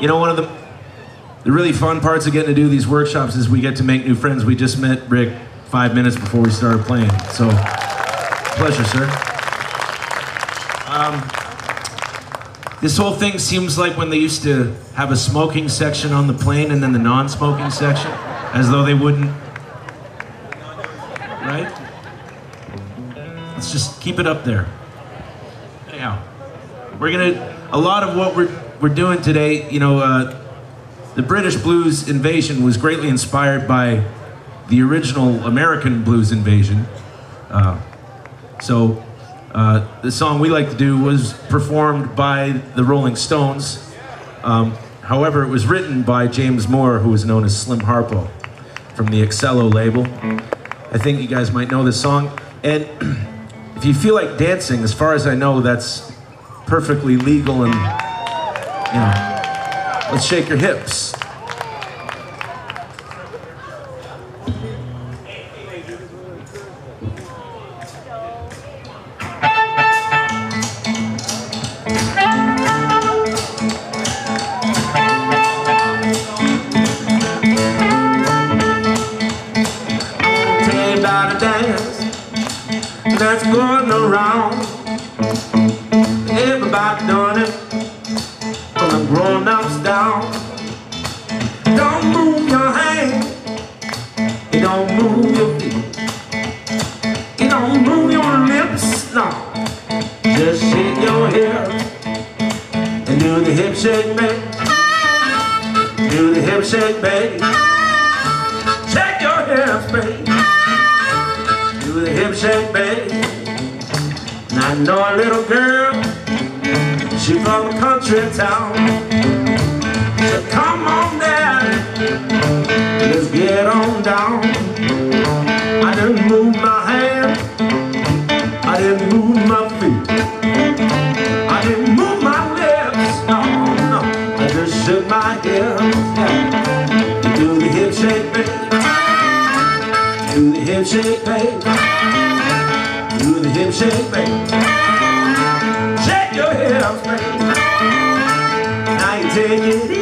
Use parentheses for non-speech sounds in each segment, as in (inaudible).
you know, one of the the really fun parts of getting to do these workshops is we get to make new friends. We just met Rick five minutes before we started playing. So, pleasure, sir. Um, this whole thing seems like when they used to have a smoking section on the plane and then the non-smoking section, as though they wouldn't. Right? Let's just keep it up there. Anyhow, we're gonna. A lot of what we're we're doing today, you know. Uh, the British blues invasion was greatly inspired by the original American blues invasion. Uh, so uh, the song we like to do was performed by the Rolling Stones. Um, however, it was written by James Moore, who was known as Slim Harpo from the Excello label. I think you guys might know this song. And (clears throat) if you feel like dancing, as far as I know, that's perfectly legal and, Let's shake your hips. Dance that's going around. Your and do the hip shake, baby. Do the hip shake, baby. Shake your hips, baby. Do the hip shake, baby. And I know a little girl, she from a country town. So come on down, let's get Hip shake, baby. Shake your hips, baby. Now you take it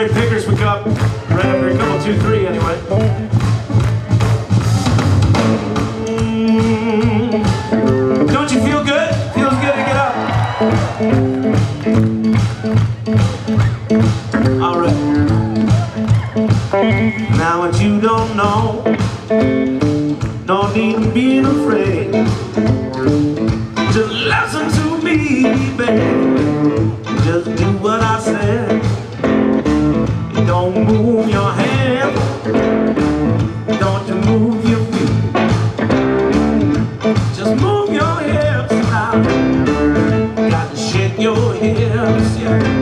up right after a couple, two, three, anyway. Mm. Don't you feel good? Feels good to get up. All right. Now what you don't know, no need to be afraid. Just listen to me, baby. Just Don't move your hand. Don't move your feet. Just move your hips now. Got to shake your hips, yeah.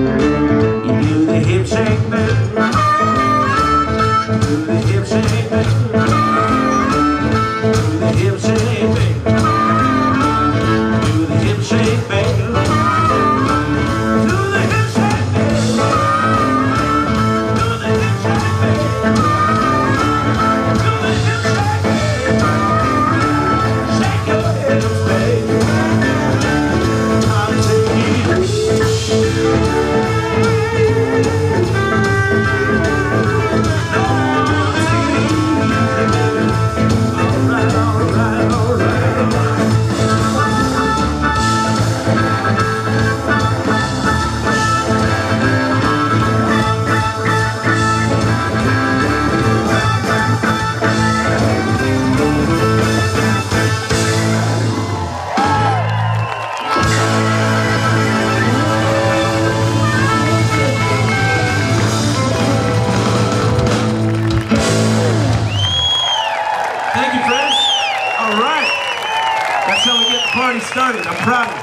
Started. I'm proud of you.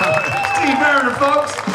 (laughs) Steve Marriner, folks.